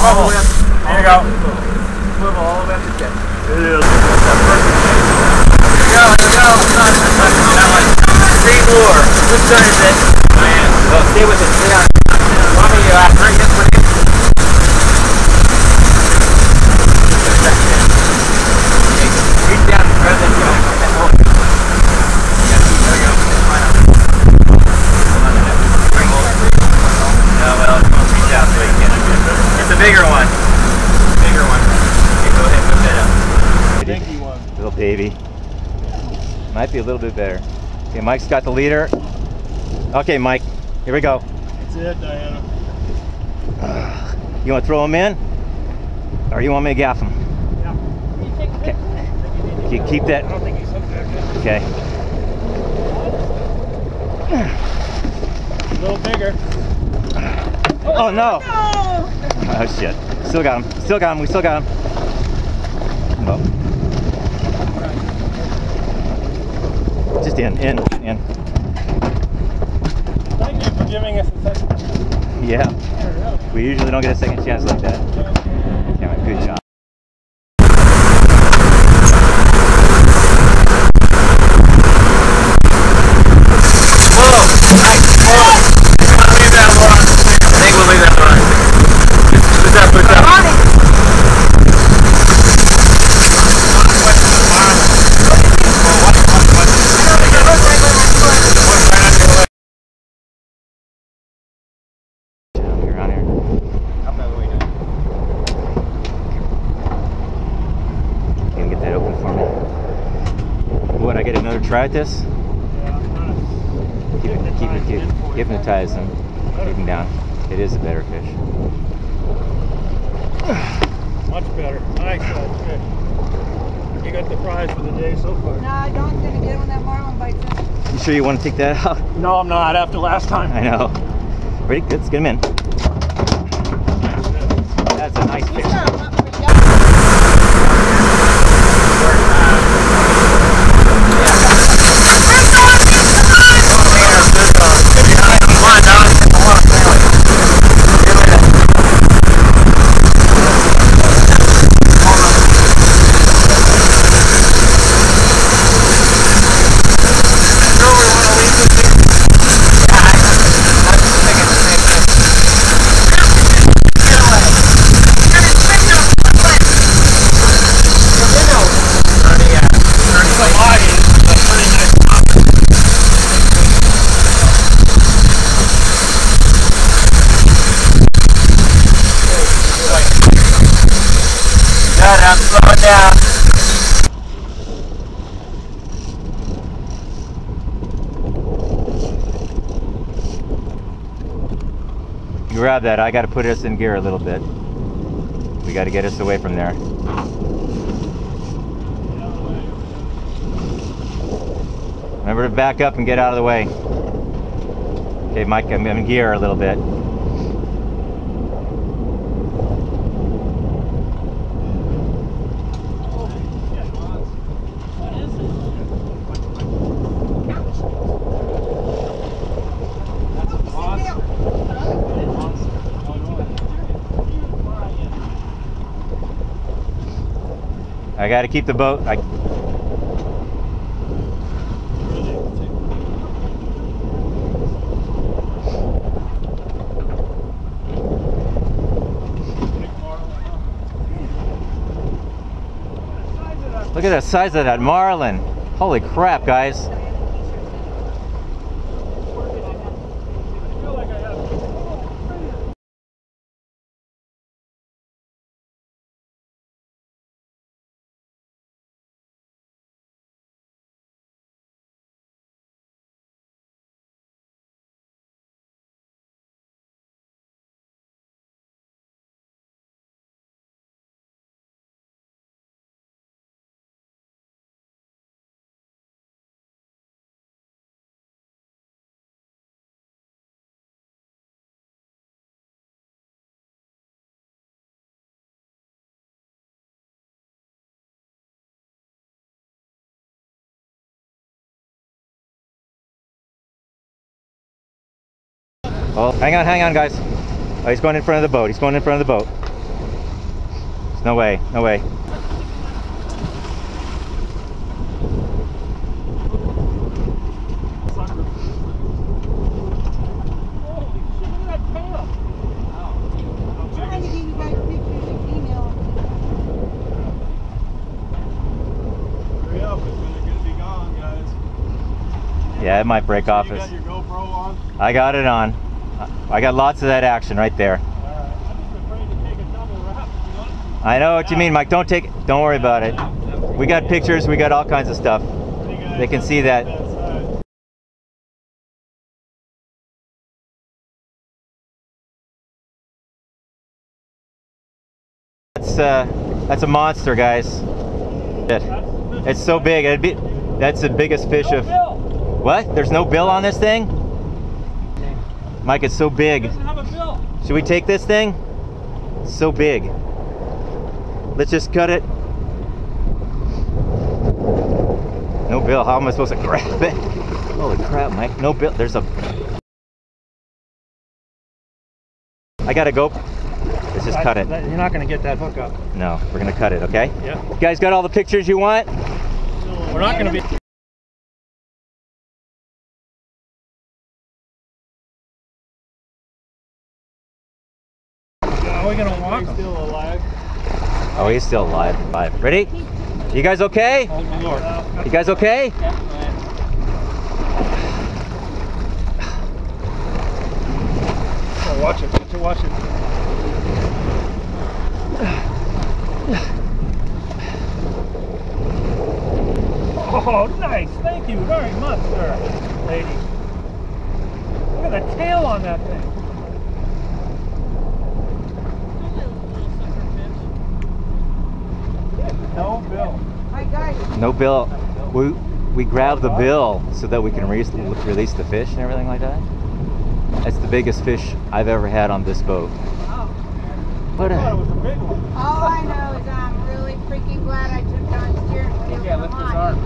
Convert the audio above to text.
All the way up. There you go. Swivel all the way up the tip. It is. Here we go, here we go. That one. Three more. Which turn is it? Man. Well, stay with it. Stay on. To uh, bring this one in? Reach down and grab that joint. Yeah, there we go. Line up. Hold on a minute. Bring hold. No, well, you won't reach out so you can. It's a bigger one. Bigger one. Okay, go ahead, put that up. Dinky one. Little baby. Might be a little bit better. Okay, Mike's got the leader. Okay, Mike, here we go. That's it, Diana. You want to throw him in? Or you want me to gaff him? Yeah. Okay. You keep that. I don't think he's hooked there. Okay. A little bigger. Oh no! Oh, oh shit. Still got him. Still got him. We still got him. Oh. Just in, in, in. Thank you for giving us a second. Yeah. We usually don't get a second chance like that. It, good job. Whoa! Nice. Whoa! Leave that alone. I think we'll leave that alone. Push up, push up. You're on here. Can you get that open for me? What, I get another try at this? Keep, keep, keep, hypnotize him. Keep him down. It is a better fish. Much better. Nice size fish. You got the prize for the day so far. No, Don's gonna get it when that marlin bites in. You sure you want to take that out? No, I'm not. After last time. I know. Ready? Good. Let's get him in. That's a nice fish. Down. Grab that. I got to put us in gear a little bit. We got to get us away from there. Remember to back up and get out of the way. Okay, Mike, I'm in gear a little bit. I got to keep the boat. I, look at the size of that marlin. Holy crap, guys. Oh, hang on, hang on, guys. Oh, he's going in front of the boat. He's going in front of the boat. There's no way, no way. Holy shit, look at that tail. I'm trying to give you guys pictures and email them. Hurry up, gonna, gonna be gone, guys. Yeah, it might break off. You got your GoPro on? I got it on. I got lots of that action right there. Alright. I'm just afraid to take a double wrap. You want? I know what you mean, Mike. Don't take. Don't worry about it. We got pictures. We got all kinds of stuff. What do you guys They can see that. That's uh, that's a monster, guys. It's so big. It'd be. That's the biggest fish of. What? There's no bill on this thing? Mike, it's so big. Doesn't have a bill. Should we take this thing? It's so big. Let's just cut it. No bill. How am I supposed to grab it? Holy crap, Mike. No bill. There's a. I gotta go. Let's just cut it. You're not gonna get that hook up. No, we're gonna cut it, okay? Yeah. You guys got all the pictures you want? We're not gonna be. How are we gonna walk? Still alive. Oh, he's still alive. Alive. Ready? You guys okay? Oh lord. You guys okay? Oh, watch it. Watch it. Watch it. Oh, nice. Thank you very much, sir, lady. Look at the tail on that thing. No bill. Hi guys. No bill. We we grab the bill so that we can re release the fish and everything like that. That's the biggest fish I've ever had on this boat. Oh. What a, I was a big one. All I know is I'm really freaking glad I took John's steering wheel. Yeah, lift his arm.